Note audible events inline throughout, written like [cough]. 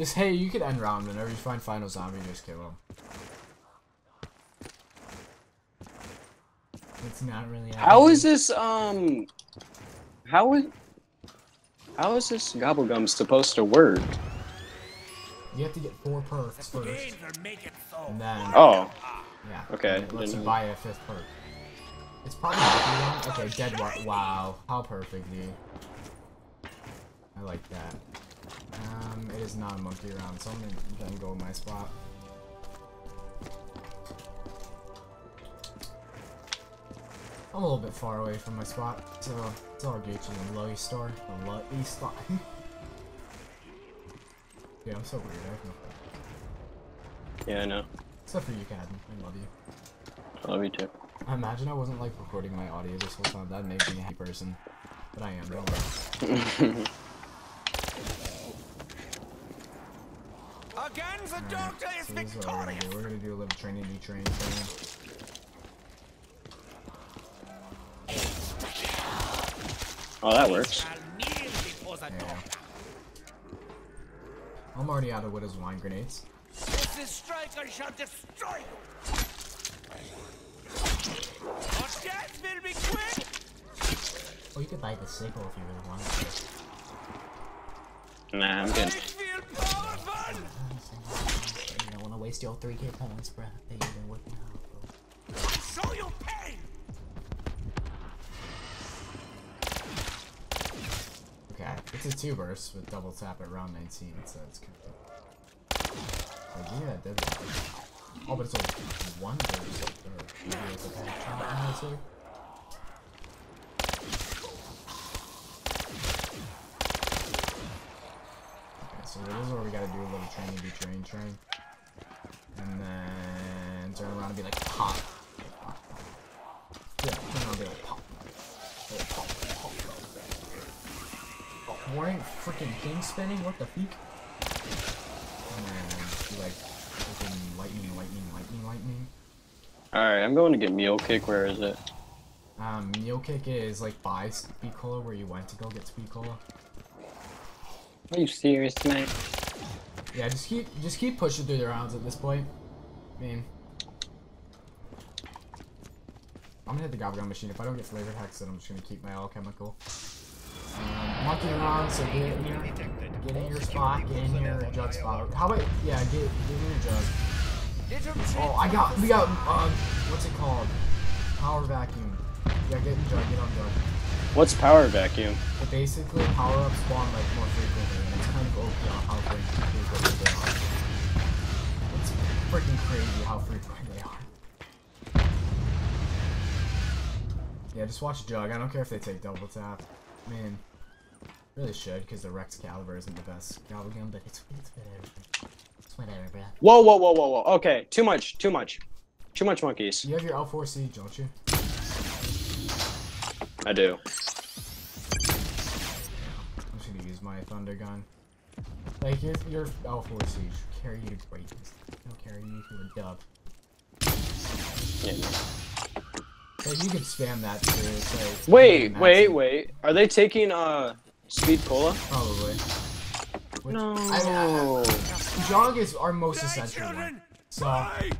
This hey, you could end round whenever you find final zombie, just kill him. It's not really. How is this um? How is how is this gobblegum supposed to work? You have to get four perks first, and then Oh, yeah. okay, and It lets you buy a fifth perk. It's probably one. Okay, dead wa- Wow, how perfect, dude. I like that. Um, it is not a monkey round, so I'm gonna then go with my spot. I'm a little bit far away from my spot, so it's all Gucci and Lowy store. The Lowy spot. [laughs] yeah, I'm so weird. I have no yeah, I know. Except for you, Cadden. I love you. I love you too. I imagine I wasn't like recording my audio this whole time. That'd make me a happy person. But I am, don't worry. [laughs] Again, the Alright, doctor is so is we're gonna victorious. do. We're gonna do a little training, do train training. Oh, that works. I'll kneel before the Yeah. doctor. I'm already out of Widow's wine grenades. With this strike, I shall destroy you. Your death will be quick. Oh, you could buy the sickle if you really wanted to. Nah, I'm good. Waste your 3k points, bruh. That you've been working out, bro. Show you pain. Okay, it's a two burst with double tap at round 19, so it's good. Oh, yeah, that did that. Oh, but it's a one burst. Or maybe it's a shot. Okay, so this is where we gotta do a little training, do train, train. And then turn around and be like, pop. Like, pop, pop. Yeah, turn around and be like, pop. Like, pop, pop. Oh, wearing freaking king spinning? What the feek? And then be like, freaking lightning, lightning, lightning, lightning. Alright, I'm going to get Mule Kick. Where is it? Um, Mule Kick is like buy Speed Cola where you went to go get Speed Cola. Are you serious, man? Yeah, just keep just keep pushing through the rounds at this point. I mean, I'm gonna hit the Gobblegum machine. If I don't get flavored hex, then I'm just gonna keep my alchemical. Um, monkey around, so get in your, get in your spot, get in your jug spot. How about yeah, get get in your jug. Oh, I got we got um, what's it called? Power vacuum. Yeah, get in jug, get on jug. What's power vacuum? Basically, power ups spawn like more frequently, and it's kind of OP on how frequently they are. It's freaking crazy how frequent they are. Yeah, just watch Jug. I don't care if they take double tap. I mean, really should, because the Rex Caliber isn't the best Gobblegum, but it's, it's whatever. It's whatever, bruh. Whoa, whoa, whoa, whoa, whoa. Okay, too much, too much. Too much monkeys. You have your L4 Siege, don't you? I do. I'm just gonna use my Thunder Gun. Like, your, your L4 Siege carry you to greatness. It'll carry you to a dub. Yeah. Like, you can spam that too. Like, Wait, maxi- wait, wait. Are they taking uh speed cola? Probably. Which- No. I, I, I, Jog is our most Die, essential one. So. Die.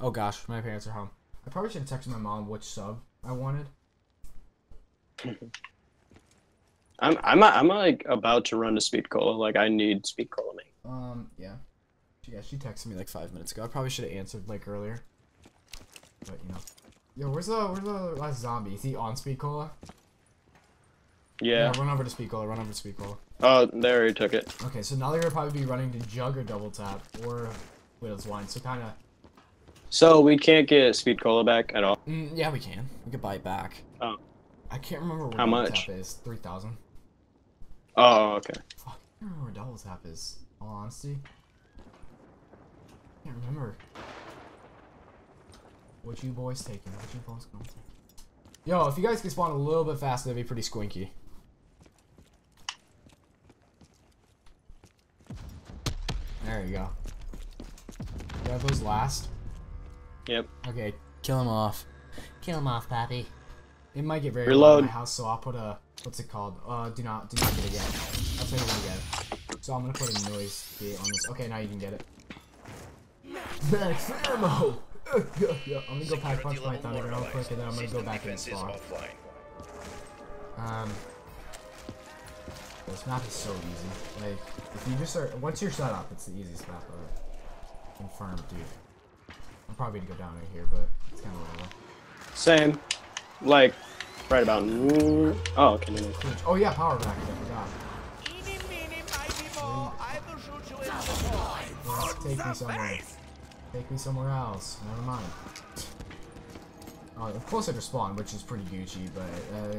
Oh gosh, my parents are home. I probably should have texted my mom which sub I wanted. [laughs] I'm I'm I'm like about to run to speed cola. Like I need speed cola, mate. Um, yeah. Yeah, she texted me like five minutes ago. I probably should have answered like earlier. But you know. Yo, where's the where's the last zombie? Is he on Speed Cola? Yeah. run over to Speed Cola. Run over to Speed Cola. Oh, there already took it. Okay, so now they're gonna probably be running to Jug or Double Tap or Widow's Wine. So kind of. So we can't get speed cola back at all. Mm, yeah, we can. We could buy it back. Oh. I can't remember what How much? Tap is. Three thousand. Oh, okay. Fuck, I can't remember what Double Tap is. All honesty. I Can't remember. What you boys taking? What you boys going to? Yo, if you guys could spawn a little bit faster, that'd be pretty squinky. There you go. You have those last? Yep. Okay, kill him off. Kill him off, Pappy. It might get very Reload. loud in my house, so I'll put a what's it called? Uh, do not do not get it yet. That's what I'm gonna get. So I'm gonna put a noise gate on this. Okay, now you can get it. Max ammo! [laughs] Yeah, yeah. I'm gonna go pack punch my thunder real quick, and then I'm gonna go back in spawn. Um, this map is so easy. Like, if you just start, once you're set up, it's the easiest map ever. Confirmed, dude. I'm probably gonna go down right here, but it's kind of whatever. Same. Like, right about. Oh, okay. No, no. Oh yeah, power back. I forgot. Eeny, meeny, miny, mo. I will shoot you in the eye. Let's take me somewhere. Take me somewhere else. Never mind. Oh, I'm closer to spawn, which is pretty Gucci, but uh,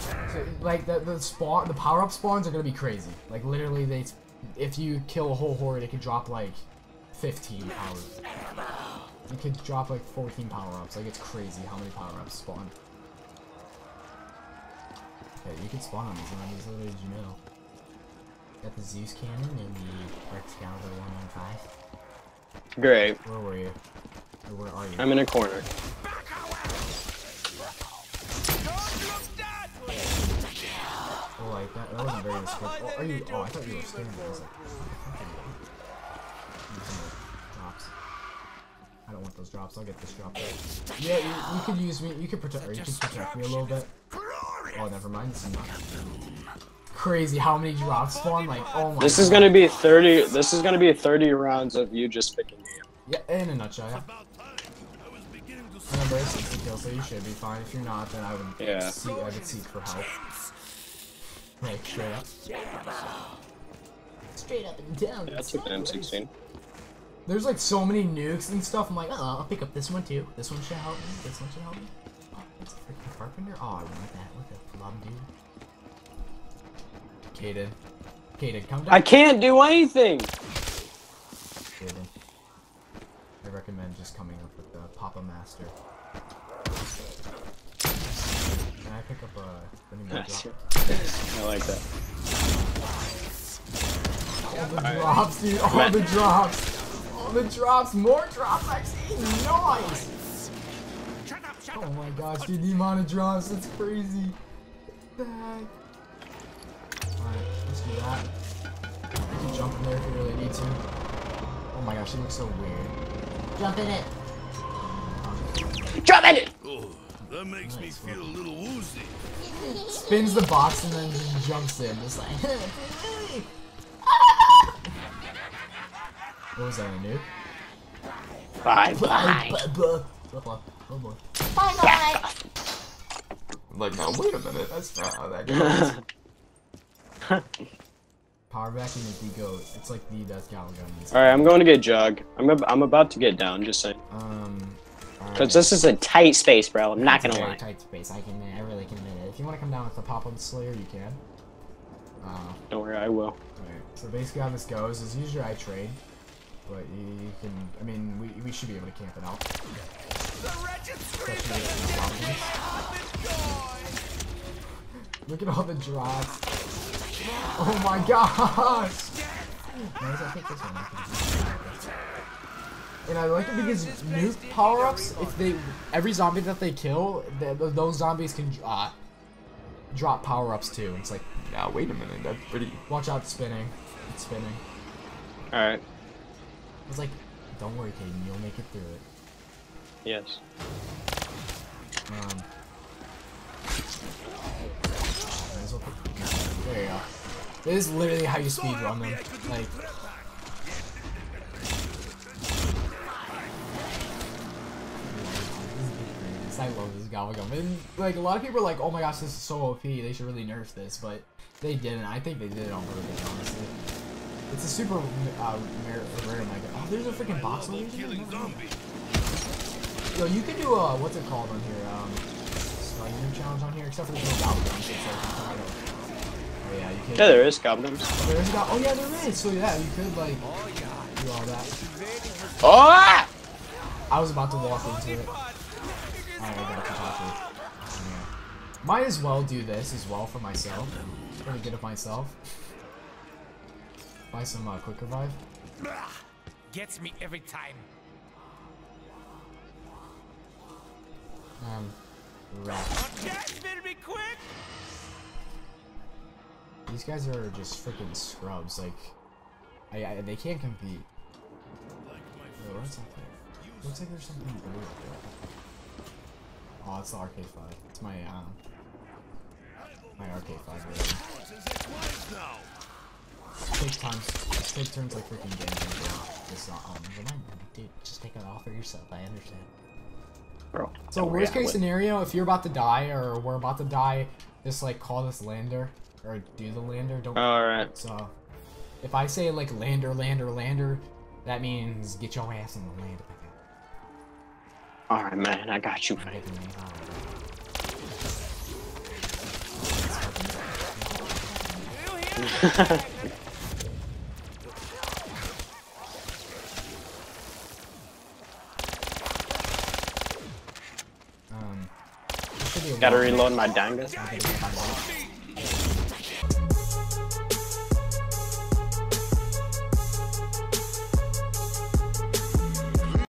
so, like the the spawn, the power up spawns are gonna be crazy. Like literally, they if you kill a whole horde, it could drop like 15 powers. It could drop like 14 power ups. Like it's crazy how many power ups spawn. Okay, you can spawn on these enemies. Little did you know. Got the Zeus cannon and the Excalibur 115. Great. Where were you? Or where are you? I'm in a corner. Don't look that way. Oh, like that, that wasn't very descriptive. Oh, are you? Oh, I thought you were standing. I was like, okay. Need some more drops. I don't want those drops. I'll get this drop. Yeah, you, you could use me. You could protect. Or you could protect me a little bit. Oh, never mind. This is not crazy. How many drops spawn? Like, oh my. This is God. gonna be 30. This is gonna be 30 rounds of you just picking me up. Yeah, in a nutshell. Yeah. Remember, it's 60 kills, so you should be fine. If you're not, then I would Yeah. seek. I would seek for help. Like straight up. Straight up and down. Yeah, I took the M16. There's like so many nukes and stuff. I'm like, oh, I'll pick up this one too. This one should help me. This one should help me. Oh, it's a freaking carpenter. Oh, I want that. Look at plum, dude. Kaden. Kaden, come down. I can't do anything. Kaden. I recommend just coming up with the Papa Master. Can I pick up uh, a more Yes. drop? [laughs] I like that. All the drops, dude. All the drops. All the drops. More drops. Actually, nice. Shut up, shut Oh my gosh, dude, the amount of drops, that's crazy. What the heck? Alright, let's do that. You can jump in there if you really need to. Oh my gosh, it looks so weird. Jump in it! Jump in it. Oh, that makes me Nice, feel a little woozy. Spins the box and then just jumps in. Just like, [laughs] what was that, a nuke? Bye bye. Oh boy. Oh boy. Like, now, wait a minute, that's not how that [laughs] goes. [laughs] Power vacuum is the goat. It's like the best gal gun. All right, I'm going to get jug. I'm ab- I'm about to get down. Just saying. Um, Cause this is a tight space, bro. I'm not gonna very lie. tight space. I can, I really can admit it. If you want to come down with the pop up slayer, you can. Uh, Don't worry, I will. Alright, so basically how this goes is usually I trade, but you, you can, I mean, we, we should be able to camp it out. The wretched scream Especially that with the the zombies. Look at all the drops. Oh my gosh! Nice, I'll take this one. I can- And I like it because nuke power-ups, if they, every zombie that they kill, th th those zombies can uh, drop power-ups too. It's like, now wait a minute, that's pretty. Watch out, spinning. It's spinning. All right. was like, don't worry, Caden, you'll make it through it. Yes. Um, well put- there you go. This is literally how you speed run them. Like, I love this Gum. And like a lot of people are like, "Oh my gosh, this is so OP. They should really nerf this," but they didn't. I think they did it on purpose, honestly. It's a super uh, rare, rare mega. Oh, there's a freaking box over here. Yo, you can do a what's it called on here? Um, sliding challenge on here, except for the little goblin. So it's like, you can go- oh yeah, you can. Yeah, there is goblins. There's go- oh yeah, there is. So yeah, you could like do all that. Oh! I was about to walk into it. Alright, I got you, Tachi. Yeah. Might as well do this as well for myself. Pretty good at myself. Buy some uh, quick revive. Gets me every time. Um, rat. Better be quick. These guys are just freaking scrubs. Like, I, I they can't compete. Wait, what's there? Looks like there's something blue up there. Oh, it's the RK5. It's my um, my RK5. Really. Since it's twice now. Take times. Take turns like freaking games. This uh, um, remind me, dude. Just take it off for yourself. I understand. Bro. So worst I case would- scenario, if you're about to die or we're about to die, just like call this lander or do the lander. Don't. Alright. So, if I say like lander, lander, lander, that means get your ass in the lander. Alright, man. I got you, I'm man. [laughs] [laughs] making me hard. You hear? Um, this should be a Gotta reload my dangas.